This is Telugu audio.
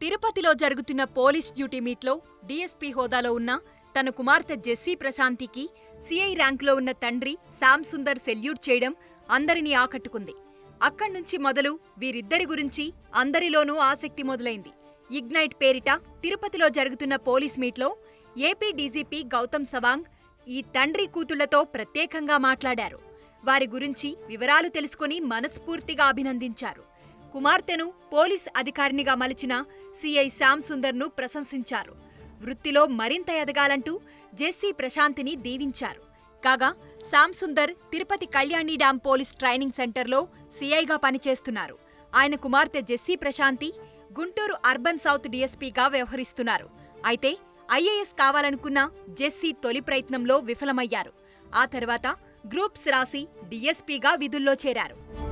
తిరుపతిలో జరుగుతున్న పోలీస్ డ్యూటీ మీట్లో డీఎస్పీ హోదాలో ఉన్న తన కుమార్తె జెస్సీ ప్రశాంతికి సిఐ ర్యాంకులో ఉన్న తండ్రి శ్యామ్ సుందర్ సెల్యూట్ చేయడం అందరినీ ఆకట్టుకుంది. అక్కడ్నుంచి మొదలు వీరిద్దరి గురించి అందరిలోనూ ఆసక్తి మొదలైంది. ఇగ్నైట్ పేరిట తిరుపతిలో జరుగుతున్న పోలీస్ మీట్లో ఏపీ డీజీపీ గౌతమ్ సవాంగ్ ఈ తండ్రి కూతుళ్ళతో ప్రత్యేకంగా మాట్లాడారు. వారి గురించి వివరాలు తెలుసుకుని మనస్ఫూర్తిగా అభినందించారు. కుమార్తెను పోలీస్ అధికారినిగా మలిచిన సిఐ శ్యామ్ సుందర్ను ప్రశంసించారు. వృత్తిలో మరింత ఎదగాలంటూ జెస్సీ ప్రశాంతిని దీవించారు. కాగా Shyam Sundar Tirupati Kalyani dam police training సెంటర్లో సిఐగా పనిచేస్తున్నారు. ఆయన కుమార్తె Jessie Prashanti Guntur urban south డీఎస్పీగా వ్యవహరిస్తున్నారు. అయితే ఐఏఎస్ కావాలనుకున్న జెస్సీ తొలి ప్రయత్నంలో విఫలమయ్యారు. ఆ తర్వాత గ్రూప్స్ రాసి డీఎస్పీగా విధుల్లో చేరారు.